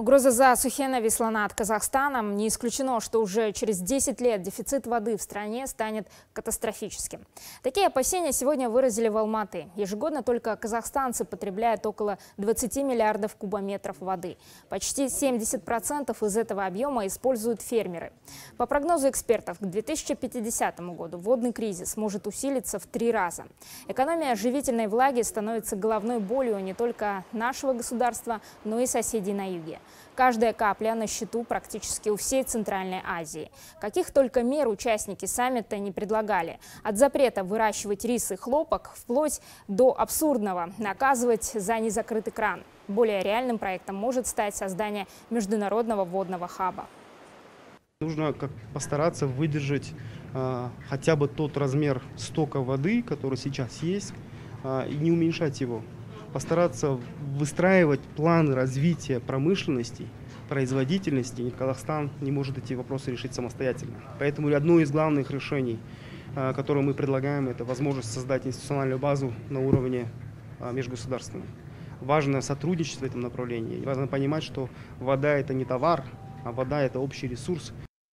Угроза засухи нависла над Казахстаном. Не исключено, что уже через 10 лет дефицит воды в стране станет катастрофическим. Такие опасения сегодня выразили в Алматы. Ежегодно только казахстанцы потребляют около 20 миллиардов кубометров воды. Почти 70% из этого объема используют фермеры. По прогнозу экспертов, к 2050 году водный кризис может усилиться в три раза. Экономия живительной влаги становится головной болью не только нашего государства, но и соседей на юге. Каждая капля на счету практически у всей Центральной Азии. Каких только мер участники саммита не предлагали. От запрета выращивать рис и хлопок вплоть до абсурдного наказывать за незакрытый кран. Более реальным проектом может стать создание международного водного хаба. Нужно как постараться выдержать э, хотя бы тот размер стока воды, который сейчас есть, э, и не уменьшать его постараться выстраивать планы развития промышленности, производительности. Казахстан не может эти вопросы решить самостоятельно. Поэтому одно из главных решений, а, которое мы предлагаем, это возможность создать институциональную базу на уровне а, межгосударственном. Важно сотрудничество в этом направлении. Важно понимать, что вода – это не товар, а вода – это общий ресурс.